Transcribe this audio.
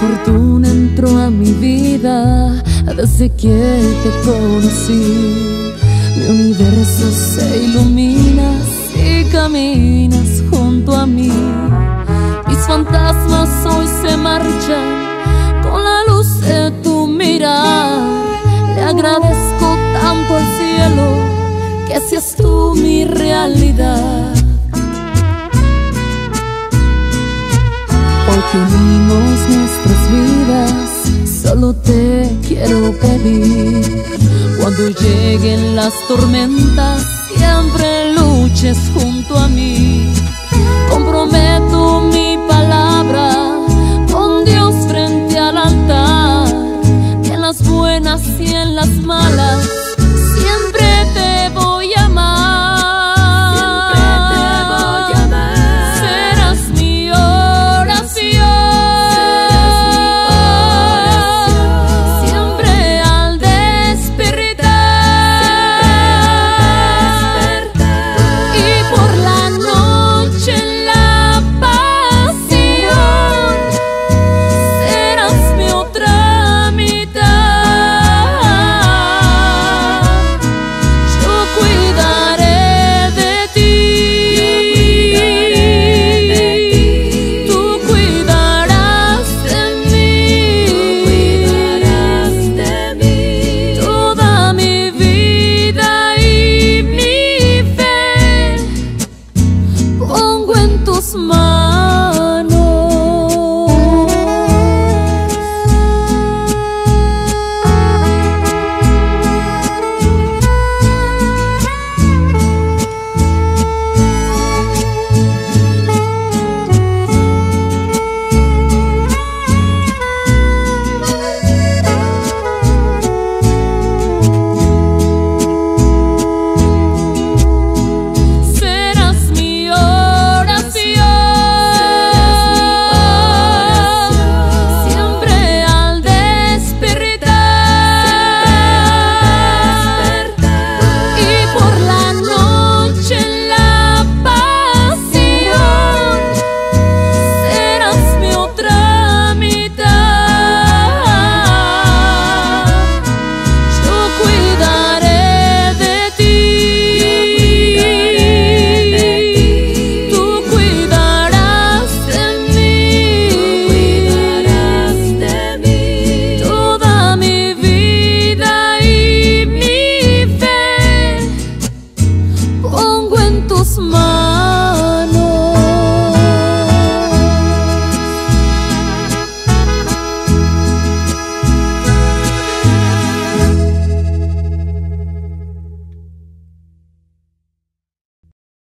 fortuna entró a mi vida desde que te conocí. Mi universo se ilumina si caminas junto a mí. Mis fantasmas hoy se marchan con la luz de tu mirar. Le agradezco tanto al cielo que seas tú mi realidad. Unimos nuestras vidas, solo te quiero pedir. Cuando lleguen las tormentas, siempre luches junto a mí